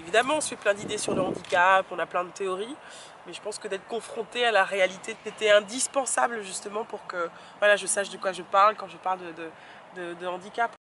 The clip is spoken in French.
évidemment, on se fait plein d'idées sur le handicap, on a plein de théories, mais je pense que d'être confronté à la réalité était indispensable justement pour que voilà, je sache de quoi je parle quand je parle de, de, de handicap.